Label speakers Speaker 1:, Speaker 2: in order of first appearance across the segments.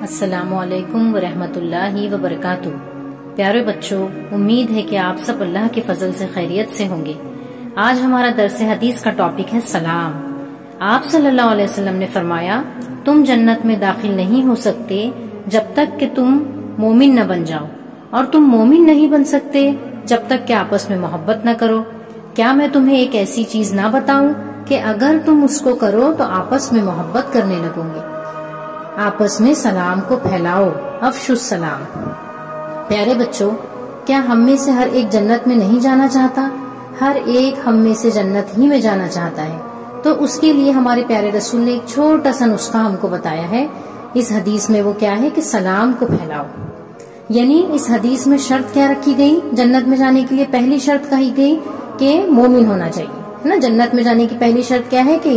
Speaker 1: असलकम वरहमतुल्लाहि वबरकातु प्यारे बच्चों, उम्मीद है कि आप सब अल्लाह के फजल से खैरियत से होंगे। आज हमारा दरस हदीस का टॉपिक है सलाम। आप सल्लल्लाहु अलैहि वसल्लम ने फरमाया, तुम जन्नत में दाखिल नहीं हो सकते जब तक कि तुम मोमिन न बन जाओ। और तुम मोमिन नहीं बन सकते जब तक कि आपस में मोहब्बत न करो। क्या मैं तुम्हें एक ऐसी चीज़ ना बताऊँ कि अगर तुम उसको करो तो आपस में मोहब्बत करने लगोगे? आपस में सलाम को फैलाओ, अफशुस सलाम। प्यारे बच्चों, क्या हम में से हर एक जन्नत में नहीं जाना चाहता? हर एक हम में से जन्नत ही में जाना चाहता है। तो उसके लिए हमारे प्यारे रसूल ने एक छोटा सा नुस्खा हमको बताया है। इस हदीस में वो क्या है कि सलाम को फैलाओ। यानी इस हदीस में शर्त क्या रखी गई? जन्नत में जाने के लिए पहली शर्त कही गई कि मोमिन होना चाहिए। है ना? जन्नत में जाने की पहली शर्त क्या है कि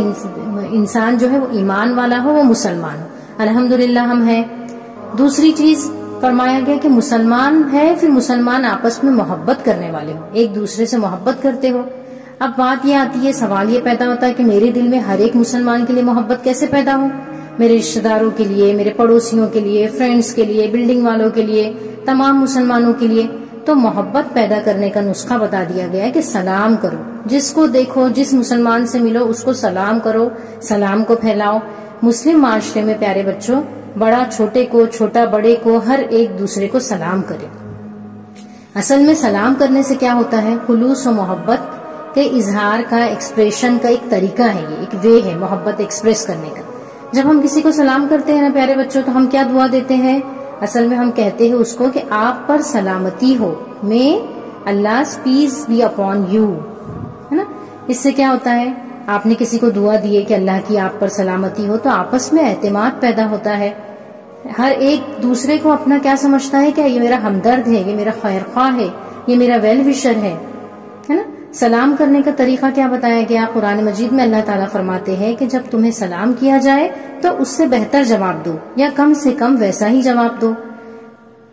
Speaker 1: इंसान जो है वो ईमान वाला हो, वो मुसलमान हो। अल्हम्दुलिल्लाह हम हैं। दूसरी चीज़ फरमाया गया कि मुसलमान है, फिर मुसलमान आपस में मोहब्बत करने वाले हो। एक दूसरे से मोहब्बत करते हो। अब बात ये आती है, सवाल ये पैदा होता है कि मेरे दिल में हर एक मुसलमान के लिए मोहब्बत कैसे पैदा हो? मेरे रिश्तेदारों के लिए, मेरे पड़ोसियों के लिए फ्रेंड्स के लिए बिल्डिंग वालों के लिए, तमाम मुसलमानों के लिए। तो मोहब्बत पैदा करने का नुस्खा बता दिया गया है कि सलाम करो। जिसको देखो, जिस मुसलमान से मिलो, उसको सलाम करो, सलाम को फैलाओ। मुस्लिम माशरे में प्यारे बच्चों, बड़ा, छोटे को, छोटा, बड़े को, हर एक दूसरे को सलाम करे। असल में सलाम करने से क्या होता है? खुलूस और मोहब्बत के इजहार का एक्सप्रेशन का एक तरीका है ये, एक वे है मोहब्बत एक्सप्रेस करने का। जब हम किसी को सलाम करते हैं ना प्यारे बच्चों तो हम क्या दुआ देते हैं? असल में हम कहते हैं उसको कि आप पर सलामती हो। May Allah peace be upon you है ना? इससे क्या होता है? आपने किसी को दुआ दी है कि अल्लाह की आप पर सलामती हो तो आपस में एतमाद पैदा होता है। हर एक दूसरे को अपना क्या समझता है? क्या ये मेरा हमदर्द है? ये मेरा खैर ख्वाह है? ये मेरा वेल विशर है? है ना? सलाम करने का तरीका क्या बताया गया? कुरान मजीद में अल्लाह ताला फरमाते हैं कि जब तुम्हें सलाम किया जाए तो उससे बेहतर जवाब दो, या कम से कम वैसा ही जवाब दो।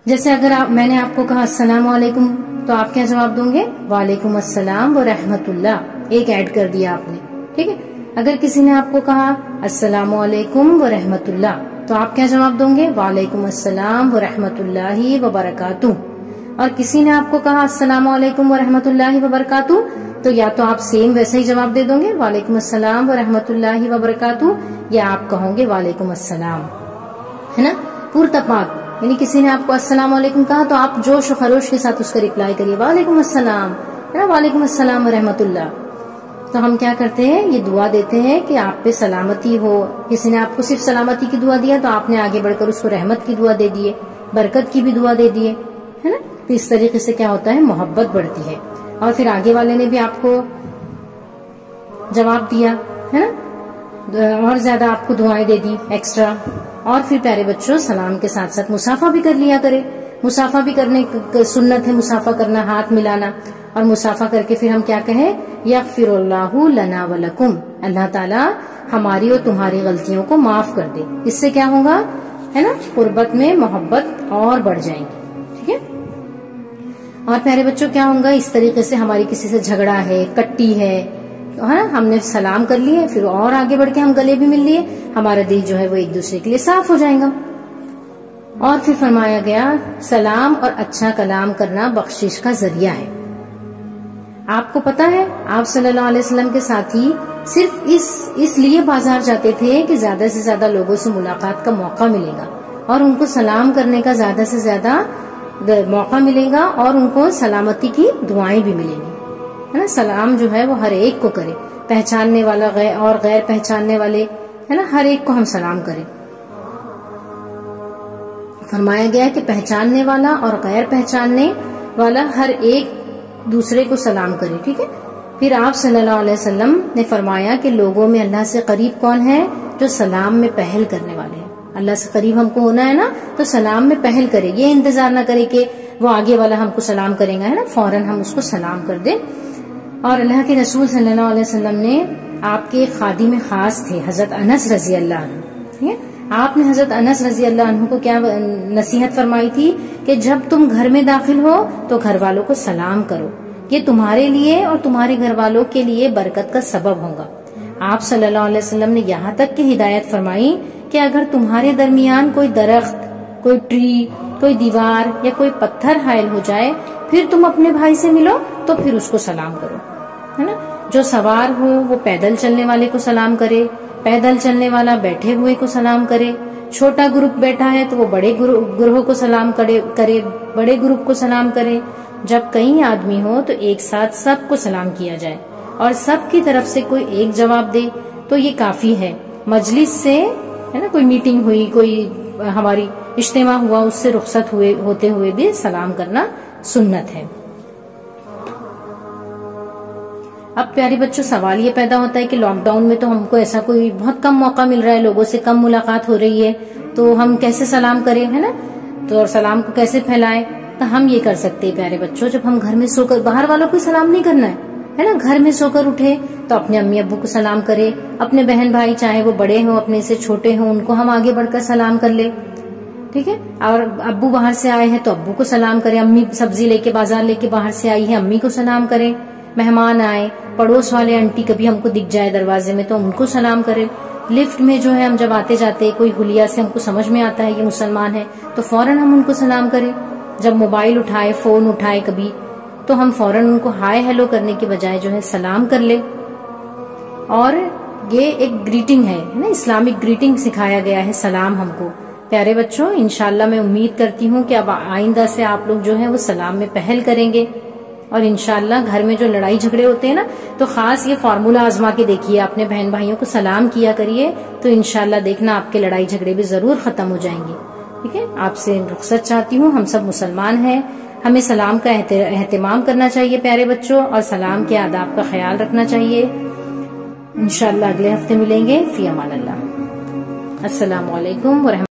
Speaker 1: जैसे अगर आप, मैंने आपको कहा, अस्सलाम वालेकुम तो आप क्या जवाब दोगे? वालेकुम अस्सलाम व रहमतुल्लाह एक ऐड कर दिया आपने। ठीक है? अगर किसी ने आपको कहा, अस्सलाम वालेकुम व रहमतुल्लाह तो आप क्या जवाब दोगे? वालेकुम अस्सलाम व रहमतुल्लाहि व और किसी ने आपको कहा, अस्सलाम वालेकुम व रहमतुल्लाहि व तो या तो आप सेम वैसे ही जवाब दे दोगे, वालेकुम अस्सलाम व रहमतुल्लाहि व या आप कहोगे, वालेकुम अस्सलाम, है ना? पुरतपाक यानी किसी ने आपको अस्सलाम वालेकुम कहा तो आप जोश खरोश के साथ उसका रिप्लाई करिए, वालेकुम अस्सलाम, है ना? वालेकुम अस्सलाम व रहमतुल्लाह तो हम क्या करते हैं? ये दुआ देते हैं कि आप पे सलामती हो। किसी ने आपको सिर्फ़ सलामती की दुआ दिया तो आपने आगे बढ़कर उसको रहमत की दुआ दे दिए, बरकत की भी दुआ दे दिए, है ना? तो इस तरीके से क्या होता है? मोहब्बत बढ़ती है। और फिर आगे वाले ने भी आपको जवाब दिया, है ना? और ज़्यादा आपको दुआएँ दे दी एक्स्ट्रा और फिर प्यारे बच्चों, सलाम के साथ साथ मुसाफा भी कर लिया करे। मुसाफा भी करने, सुन्नत है मुसाफा करना, हाथ मिलाना। और मुसाफा करके फिर हम क्या कहें? या फिर लना वलकुम अल्लाह ताला हमारी और तुम्हारी गलतियों को माफ़ कर दे। इससे क्या होगा? है ना? कुर्बत में मोहब्बत और बढ़ जाएँगी। ठीक है? और प्यारे बच्चों, क्या होगा? इस तरीके से हमारी किसी से झगड़ा है, कट्टी है है ना? हमने सलाम कर लिए फिर और आगे बढ़ के हम गले भी मिल लिए। हमारा दिल जो है वो एक दूसरे के लिए साफ़ हो जाएगा। और फिर फरमाया गया, सलाम और अच्छा कलाम करना बख्शिश का ज़रिया है। आपको पता है, आप सल्लल्लाहु अलैहि वसल्लम के साथी सिर्फ़ इस, इसलिए बाज़ार जाते थे कि ज़्यादा से ज़्यादा लोगों से मुलाकात का मौका मिलेगा और उनको सलाम करने का ज़्यादा से ज़्यादा मौका मिलेगा और उनको सलामती की दुआएँ भी मिलेंगी। है ना? सलाम जो है वो हर एक को करे। पहचानने वाला गैर और गैर पहचानने वाले, है ना? हर एक को हम सलाम करें। फरमाया गया कि पहचानने वाला और गैर पहचानने वाला हर एक दूसरे को सलाम करे, ठीक है? फिर आप सल्लल्लाहु अलैहि वसल्लम ने फरमाया कि लोगों में अल्लाह से करीब कौन है? जो सलाम में पहल करने वाले हैं। अल्लाह से करीब हमको होना है ना? तो सलाम में पहल करे। ये इंतज़ार ना करे कि वो आगे वाला हमको सलाम करेगा, है ना? फ़ौरन हम उसको सलाम कर दे। और अल्लाह के रसूल सल्लल्लाहु अलैहि वसल्लम ने आपके खादी में खास थे, हज़रत अनस रज़ी अल्लाह ठीक है? आपने हज़रत अनस रज़ी अल्लाह को क्या नसीहत फरमाई थी कि जब तुम घर में दाखिल हो तो घर वालों को सलाम करो। ये तुम्हारे लिए और तुम्हारे घर वालों के लिए बरकत का सबब होगा। आप सल्लल्लाहु अलैहि वसल्लम ने यहाँ तक की हिदायत फरमाई कि अगर तुम्हारे दरमियान कोई दरख्त, कोई ट्री, कोई दीवार या कोई पत्थर हायल हो जाए, फिर तुम अपने भाई से मिलो तो फिर उसको सलाम करो। है ना? जो सवार हो, वो पैदल चलने वाले को सलाम करे। पैदल चलने वाला बैठे हुए को सलाम करे। छोटा ग्रुप बैठा है तो वो बड़े ग्रुप को सलाम करे करे। बड़े ग्रुप को सलाम करे। जब कई आदमी हो तो एक साथ सबको सलाम किया जाए और सबकी तरफ़ से कोई एक जवाब दे तो ये काफ़ी है। मजलिस से, है ना, कोई मीटिंग हुई, कोई हमारी इज्तेमा हुआ, उससे रुखसत हुए होते हुए भी सलाम करना सुन्नत है। अब प्यारे बच्चों, सवाल ये पैदा होता है कि लॉकडाउन में तो हमको ऐसा कोई बहुत कम मौका मिल रहा है, लोगों से कम मुलाकात हो रही है तो हम कैसे सलाम करें, है ना? तो और सलाम को कैसे फैलाएँ? तो हम ये कर सकते हैं, प्यारे बच्चों, जब हम घर में सोकर, बाहर वालों को सलाम नहीं करना है है ना? घर में सोकर उठे तो अपने अम्मी अबू को सलाम करे, अपने बहन भाई, चाहे वो बड़े हों, अपने से छोटे हों, उनको हम आगे बढ़कर सलाम कर ले, ठीक है? और अब्बू बाहर से आए हैं तो अब्बू को सलाम करें, अम्मी सब्ज़ी लेके, बाज़ार लेके बाहर से आई है, अम्मी को सलाम करें मेहमान आए, पड़ोस वाले आंटी कभी हमको दिख जाए दरवाजे में तो उनको सलाम करें। लिफ्ट में जो है हम जब आते जाते कोई हुलिया से हमको समझ में आता है ये मुसलमान है तो फ़ौरन हम उनको सलाम करें। जब मोबाइल उठाए, फ़ोन उठाए कभी तो हम फ़ौरन उनको हाय हेलो करने के बजाय जो है सलाम कर ले। और ये एक ग्रीटिंग है ना? इस्लामिक ग्रीटिंग सिखाया गया है, सलाम हमको। प्यारे बच्चों इनशाला मैं उम्मीद करती हूँ कि अब आइंदा से आप लोग जो है वो सलाम में पहल करेंगे। और इनशाला घर में जो लड़ाई झगड़े होते हैं ना तो खास ये फार्मूला आजमा के देखिए अपने बहन भाइयों को सलाम किया करिए तो इनशाला देखना आपके लड़ाई झगड़े भी ज़रूर खत्म हो जाएँगे। ठीक है? आपसे रुख्सत चाहती हूँ, हम सब मुसलमान हैं। हमें सलाम का एहतमाम करना चाहिए प्यारे बच्चों, और सलाम के आदाब का ख्याल रखना चाहिए। इनशाला अगले हफ़्ते मिलेंगे। फ़ी अमान अल्लाह असलकम